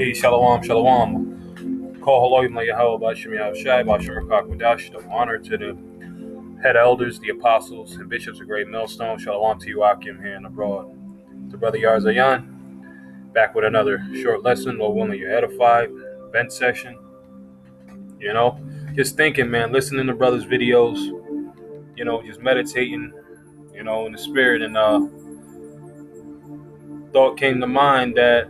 Hey, Shalom, Shalom. Call Haloy Yahweh Bashim Yahushai, Bashim Rakak The honor to the head elders, the apostles, and bishops of Great Millstone. Shalom to you, Akim, here and abroad. To Brother Yarzayan, back with another short lesson. Lord willing, you're edified. Vent session. You know, just thinking, man, listening to brothers' videos, you know, just meditating, you know, in the spirit. And uh, thought came to mind that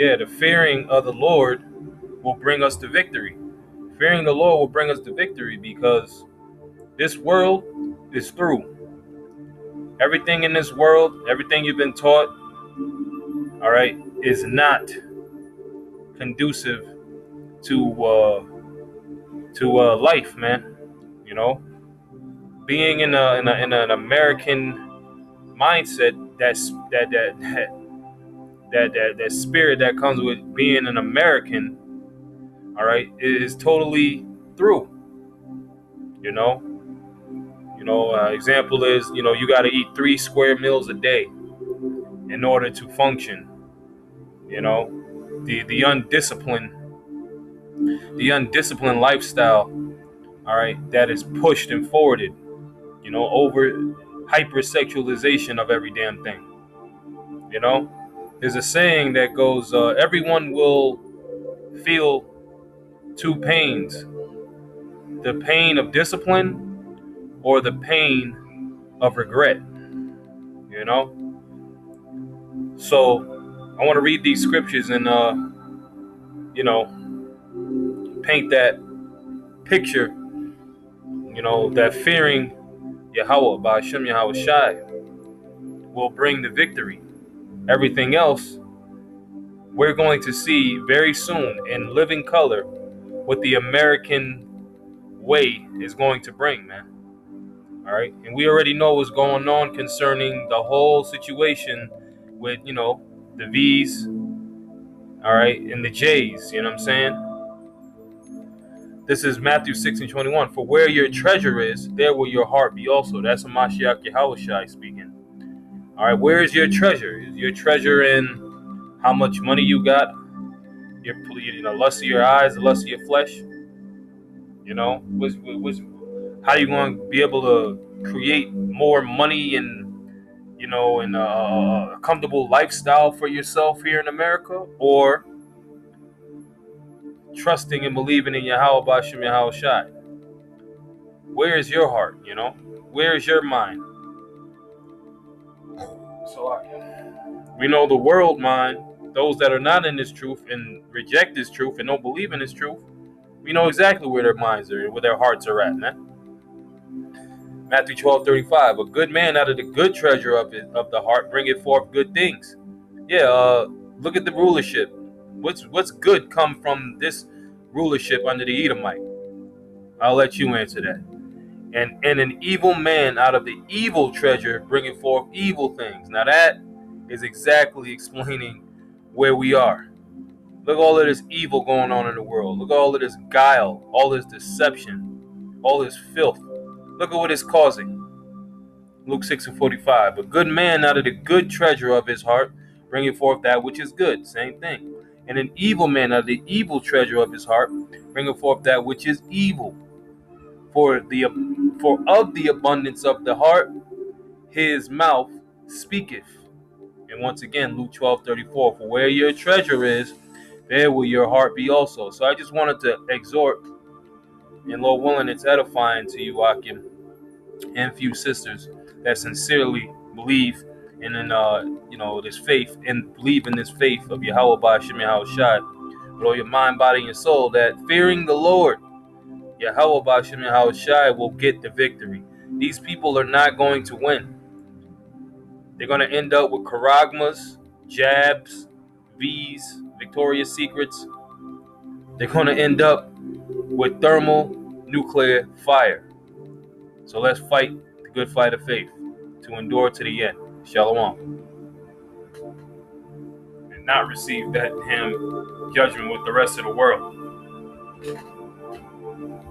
yeah, the fearing of the Lord will bring us to victory. Fearing the Lord will bring us to victory because this world is through. Everything in this world, everything you've been taught, all right, is not conducive to uh, to uh, life, man. You know, being in a, in, a, in an American mindset that's that that, that that that that spirit that comes with being an American, all right, is totally through. You know, you know, uh, example is you know you got to eat three square meals a day in order to function. You know, the the undisciplined, the undisciplined lifestyle, all right, that is pushed and forwarded. You know, over hypersexualization of every damn thing. You know, there's a saying that goes, uh, everyone will feel two pains the pain of discipline or the pain of regret. You know? So I want to read these scriptures and, uh, you know, paint that picture, you know, that fearing Yahweh by Hashem Yahweh Shai will bring the victory everything else, we're going to see very soon in living color what the American way is going to bring, man. All right. And we already know what's going on concerning the whole situation with, you know, the V's, all right, and the J's. You know what I'm saying? This is Matthew 6 and 21. For where your treasure is, there will your heart be also. That's a Mashiach Yahushai speaking. All right, where is your treasure? Is your treasure in how much money you got? Your, you know, lust of your eyes, the lust of your flesh. You know, was was how you going to be able to create more money and you know, and uh, uh, uh, a comfortable lifestyle for yourself here in America, or trusting and believing in Yahweh Bashim Yahweh Shai? Where is your heart? You know, where is your mind? We know the world mind, those that are not in this truth and reject this truth and don't believe in this truth, we know exactly where their minds are, where their hearts are at, man. Matthew 12, 35. A good man out of the good treasure of it, of the heart bringeth forth good things. Yeah, uh, look at the rulership. What's what's good come from this rulership under the Edomite? I'll let you answer that and and an evil man out of the evil treasure bringing forth evil things. Now that is exactly explaining where we are. Look at all of this evil going on in the world. Look at all of this guile, all this deception, all this filth. Look at what it's causing. Luke 6 and 45. A good man out of the good treasure of his heart bringing forth that which is good. Same thing. And an evil man out of the evil treasure of his heart bringing forth that which is evil. For the for of the abundance of the heart his mouth speaketh. And once again, Luke 12 34, for where your treasure is, there will your heart be also. So I just wanted to exhort, and Lord willing, it's edifying to you, Akim, and few sisters that sincerely believe in, in uh, you know, this faith and believe in this faith of Yahweh by Shem Shai with all your mind, body, and soul, that fearing the Lord Yahweh Bashim Yahushai will get the victory. These people are not going to win. They're going to end up with charagmas, jabs, V's, Victoria's Secrets. They're going to end up with thermal nuclear fire. So let's fight the good fight of faith to endure to the end. Shalom. And not receive that him judgment with the rest of the world.